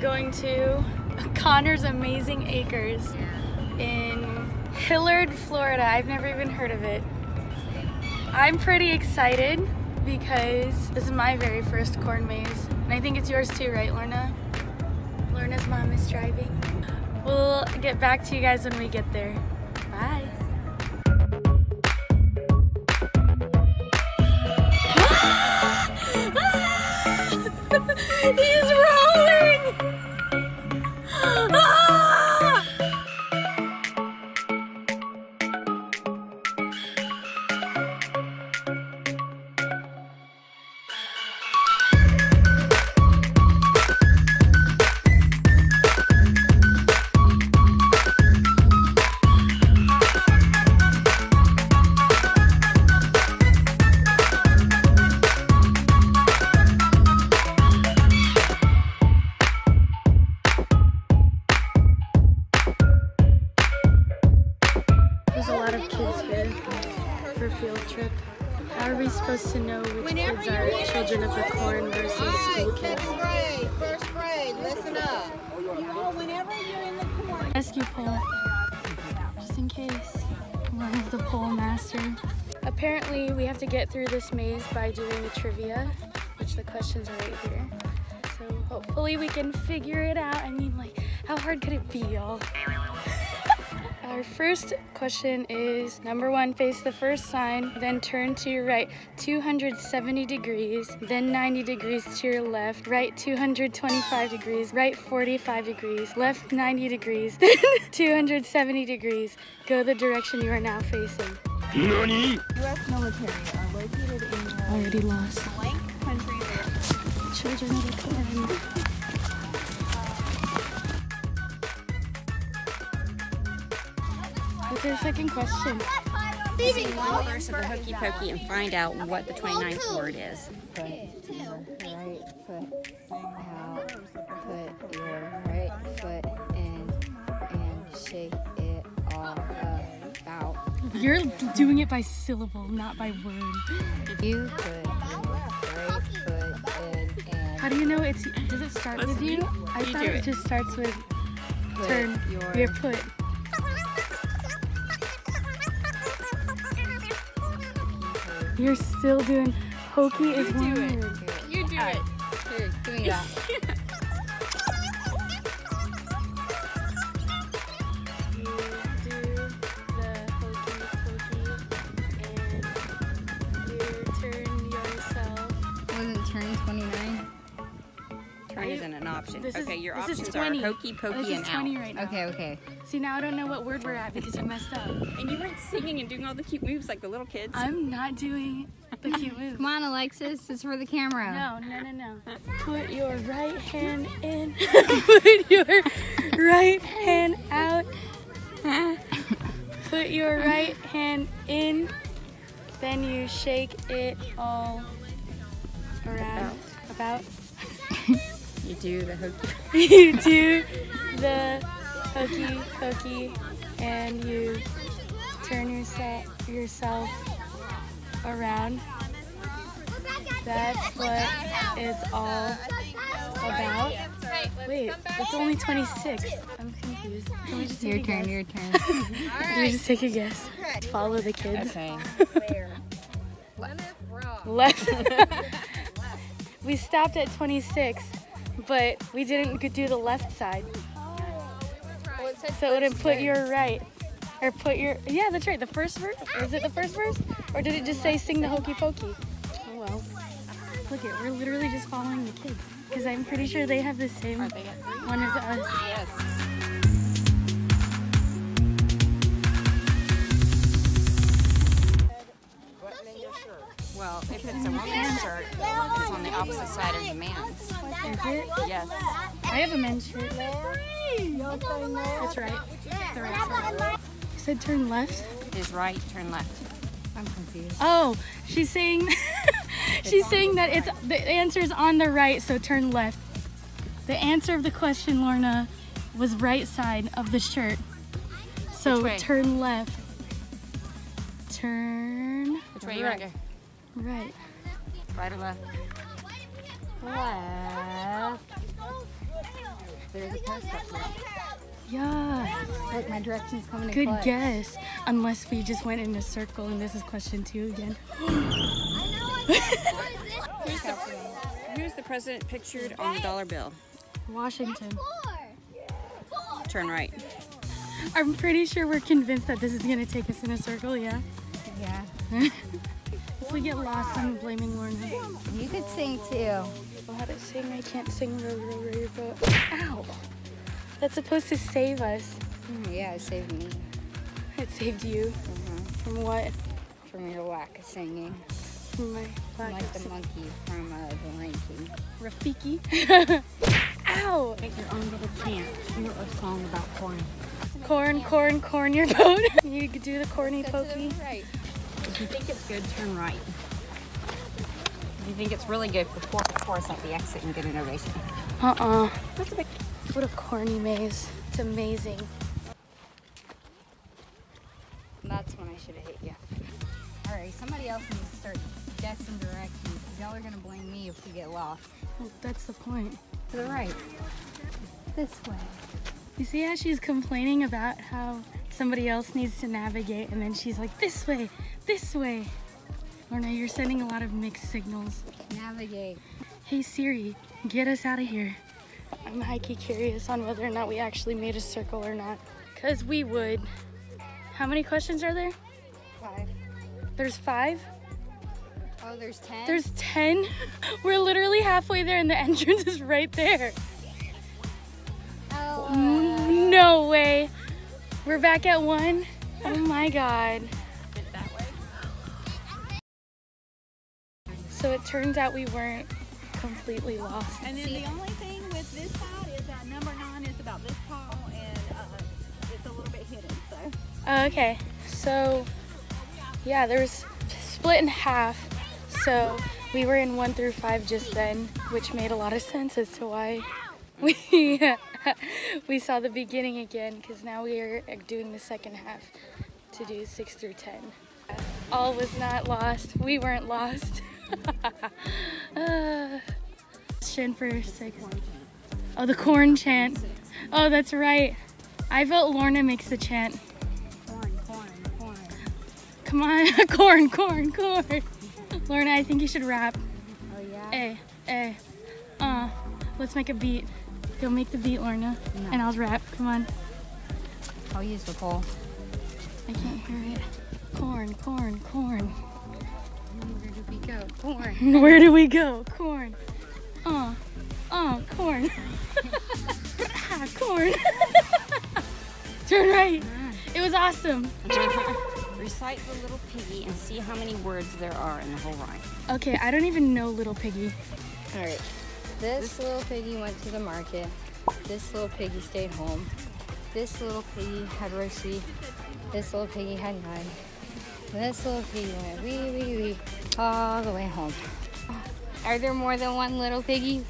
going to Conner's Amazing Acres in Hilliard, Florida. I've never even heard of it. I'm pretty excited because this is my very first corn maze. And I think it's yours too, right, Lorna? Lorna's mom is driving. We'll get back to you guys when we get there. Bye. Ah! Ah! He's How are we supposed to know which kids are children of the corn versus school kids? Grade, first grade, listen up. Whenever you're in the corner. Rescue pole, just in case. One of the pole master. Apparently, we have to get through this maze by doing the trivia, which the questions are right here. So hopefully we can figure it out. I mean, like, how hard could it be, y'all? Our first question is number one, face the first sign, then turn to your right 270 degrees, then 90 degrees to your left, right 225 degrees, right 45 degrees, left 90 degrees, then 270 degrees. Go the direction you are now facing. U.S. military are located in the Already lost. blank country Children of the What's your second question? Go first of the hokey pokey and find out what the 29th word is. Put your right foot out. Put your right foot in and shake it all about. You're doing it by syllable, not by word. You put your right foot in and How do you know it's? Does it start with you? you- I thought it it. just starts with turn your, your foot. You're still doing hokey is one word. You do it. Here, give me that. option. This is- okay, your this is options 20. are hokey This pokey is and 20 out. right now. Okay, okay. See, now I don't know what word we're at because you messed up. And you weren't singing and doing all the cute moves like the little kids. I'm not doing the cute moves. Come on, Alexis. It's for the camera. No, no, no, no. Put your right hand in. Put your right hand out. Put your right hand in. Then you shake it all around. Oh. About. You do the hokey. you do the hokey pokey and you turn yourself yourself around. That's what it's all about. Wait, it's only 26. I'm confused. Can we just take Your a turn, guess? your turn. Can we just take a guess? Follow the kids. Okay. Left. we stopped at 26, but we didn't do the left side. So it wouldn't put your right. Or put your, yeah, that's right. The first verse, is it the first verse? Or did it just say sing the hokey pokey? Oh well. Look it, we're literally just following the kids. Because I'm pretty sure they have the same one as us. Yes. If it's a woman's shirt, it's on the opposite side of the man's. Is it? Yes. I have a men's shirt. That's right. The right side. You said turn left? Is right, turn left. I'm confused. Oh, she's saying she's saying that it's the answer is on the right, so turn left. The answer of the question, Lorna, was right side of the shirt. So turn left. Turn Which way you want to go? Right. Right or left? Left. There's a post up there. Yeah. Look, my directions coming in Good clutch. guess. Unless we just went in a circle and this is question two again. Who's the, who's the president pictured on the dollar bill? Washington. Turn right. I'm pretty sure we're convinced that this is gonna take us in a circle, yeah? Yeah. If we get lost, I'm blaming Lorna. You could sing too. Know how to sing? I can't sing row, row, row your boat. Ow! That's supposed to save us. Mm, Yeah, it saved me It saved you. From what? from your lack of singing. From my lack Like of the sing- monkey from uh, The Lion King. Rafiki. Ow! Make your own little chant. Do a song about corn. Corn, corn, corn your boat. you could do the corny pokey. Right. If you think it's good, turn right. If you think it's really good, before of course at the exit and get an ovation. Uh-uh. What a corny maze. It's amazing. That's when I should have hit you. All right, somebody else needs to start guessing directions. Y'all are gonna blame me if we get lost. Well, that's the point. To the right. This way. You see how she's complaining about how somebody else needs to navigate and then she's like, this way, this way. Lorna, you're sending a lot of mixed signals. Navigate. Hey Siri, get us out of here. I'm high-key curious on whether or not we actually made a circle or not. Cause we would. How many questions are there? Five. There's five? Oh, there's ten. There's 10? We're literally halfway there and the entrance is right there. Oh, uh, No way. We're back at one. Oh my god. It turns out we weren't completely lost. And then the only thing with this side is that number nine is about this tall and uh, it's a little bit hidden. So Oh, okay, so yeah, there was split in half. So we were in one through five just then, which made a lot of sense as to why we we saw the beginning again. Because now we are uh, doing the second half to do six through ten. All was not lost. We weren't lost. uh, Shin for six. Oh, the corn chant. Oh, that's right. I vote Lorna makes the chant. corn, corn, corn. Come on, corn, corn, corn. Lorna, I think you should rap. Oh yeah. Eh, eh, uh. Let's make a beat. Go make the beat, Lorna, and I'll rap. Come on. I'll use the pole. I can't hear it. Corn, corn, corn. Where did we go? Corn. Where do we go? Corn. Uh, uh, corn. Ah, corn. Turn right. It was awesome. Recite the little piggy and see how many words there are in the whole rhyme. Okay, I don't even know Little Piggy. All right. This little piggy went to the market. This little piggy stayed home. This little piggy had roast beef. This little piggy had none. This little piggy went wee wee wee all the way home. Are there more than one little piggies?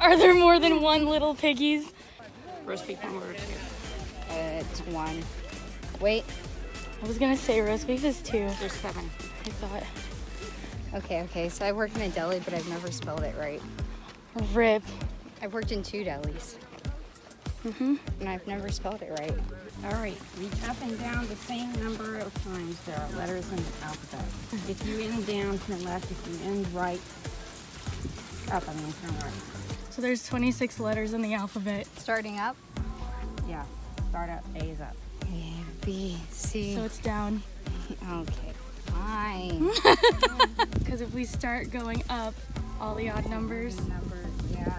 Are there more than one Little Piggies? Roast beef one word two. Uh, it's one. Wait. I was gonna say roast beef is two. There's seven. I thought. Okay, okay. So I work in a deli, but I've never spelled it right. Rip. I've worked in two delis, hmm and I've never spelled it right. All right, reach up and down the same number of times there are letters in the alphabet. If you end down, turn left. If you end right, up, I mean, turn right. So there's 26 letters in the alphabet. Starting up. Yeah, start up, A is up. A, B, C. So it's down. Okay, fine. Because if we start going up, all the odd numbers. Number, yeah,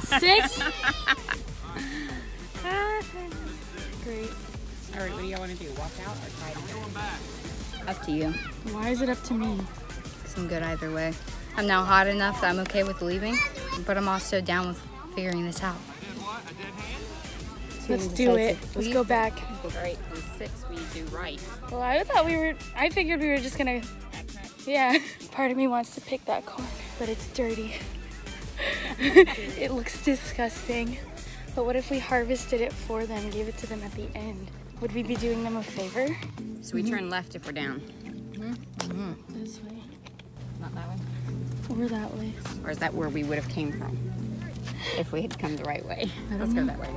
Six? Great. All right, what do y'all want to do? Walk out or try to go? Up to you. Why is it up to me? 'cause I'm good either way. I'm now hot enough that I'm okay with leaving, but I'm also down with figuring this out. Let's do it. Let's go back. All right, from six, we do right. Well, I thought we were, I figured we were just gonna, yeah. Part of me wants to pick that corn, but it's dirty. it looks disgusting. But what if we harvested it for them, gave it to them at the end? Would we be doing them a favor? So we turn left if we're down. This way. Not that way. Or that way. Or is that where we would have came from? If we had come the right way. Let's go that way.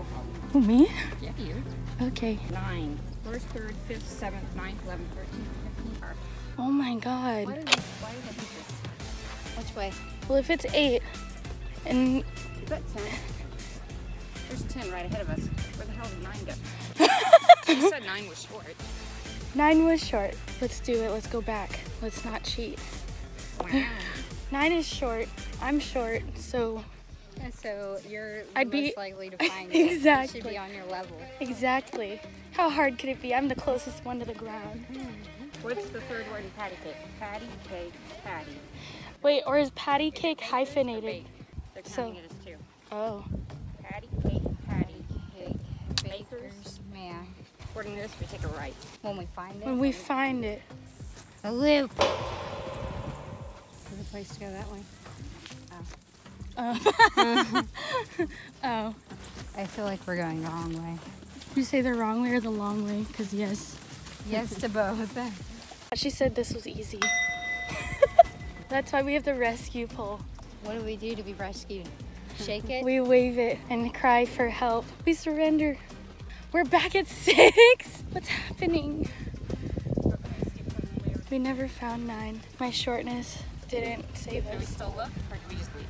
Oh, me? Yeah, you. Okay. Nine. First, third, fifth, seventh, ninth, eleventh, thirteenth, fifteenth. Oh my god. Why did we, why did this? Which way? Well, if it's eight, and Is that ten? There's ten right ahead of us. Where the hell did nine go? you said nine was short. nine was short. Let's do it. Let's go back. Let's not cheat. Wow. Nine is short. I'm short, so And so you're I'd be- likely to find it. It Exactly. should be on your level. exactly. How hard could it be? I'm the closest one to the ground. Hmm. What's the third word in patty cake? Patty cake, patty. Wait, or is patty cake hyphenated? They're So- it as two. Oh. Patty cake, patty. Cake, Bakers. bakers, man. According to this, we take a right. When we find it. When we find it. a loop. There's a place to go that way. Oh. oh. oh. I feel like we're going the wrong way. You say the wrong way or the long way? Because yes. Yes to both. She said this was easy. That's why we have the rescue pole. What do we do to be rescued? Shake it? We wave it and cry for help. We surrender. We're back at six. What's happening? We never found nine. My shortness didn't save Do we us. still look or do we just leave?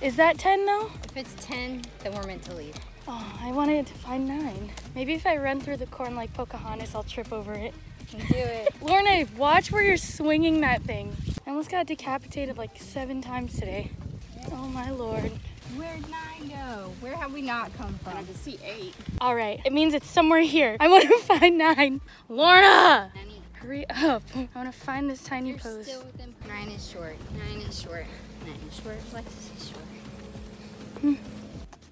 Is that 10 though? If it's 10, then we're meant to leave. Oh, I wanted to find nine. Maybe if I run through the corn like Pocahontas, I'll trip over it. Do it. Lorna, watch where you're swinging that thing. I almost got decapitated like seven times today. Oh my lord. Where'd nine go? Where have we not come from? I from? can see eight. All right, it means it's somewhere here. I want to find nine. Lorna, Nanny, hurry up. I want to find this tiny you're post. still. Nine is short. Nine is short. Nine is short. Lexus is short.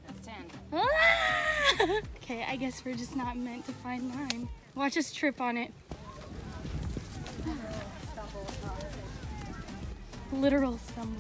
That's ten. Ah! okay, I guess we're just not meant to find nine. Watch us trip on it. Literal stumble.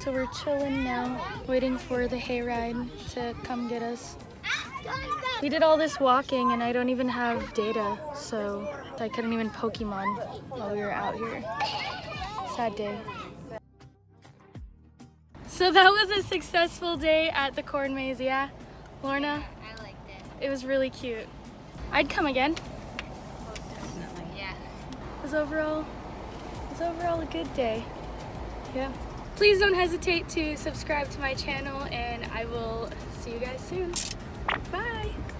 So we're chilling now, waiting for the hayride to come get us. We did all this walking and I don't even have data, so I couldn't even Pokemon while we were out here. Sad day. So that was a successful day at the corn maze, yeah? Lorna, I liked it. it was really cute. I'd come again. Yeah. It was overall, it was overall a good day. Yeah. Please don't hesitate to subscribe to my channel and I will see you guys soon. Bye.